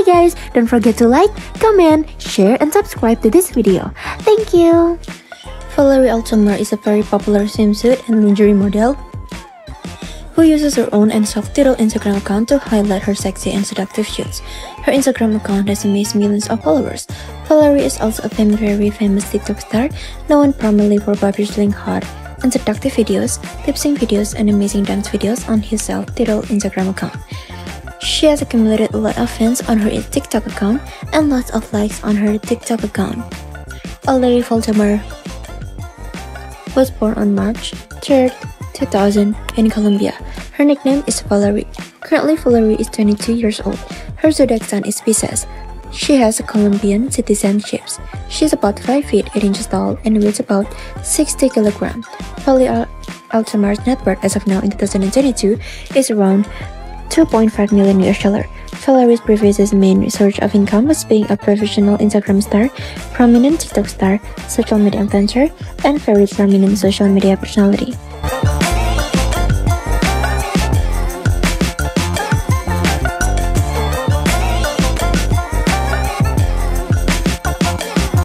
Bye guys! Don't forget to like, comment, share, and subscribe to this video. Thank you! Valery Altamar is a very popular swimsuit and lingerie model who uses her own and self-titled Instagram account to highlight her sexy and seductive shoots. Her Instagram account has amazed millions of followers. Valery is also a very famous TikTok star, known primarily for publishing hot and seductive videos, lip sync videos, and amazing dance videos on his self-titled Instagram account. She has accumulated a lot of fans on her TikTok account and lots of likes on her TikTok account. Valery Altamar was born on March 3, 2000 in Colombia. Her nickname is Valery. Currently, Valery is 22 years old. Her zodiac sign is Pisces. She has a Colombian citizenship. She is about 5 feet 8 inches tall and weighs about 60 kilograms. Valery Altamar's net worth as of now in 2022 is around 2.5 million US dollar. Valery's previous main source of income was being a professional Instagram star, prominent TikTok star, social media influencer, and very prominent social media personality.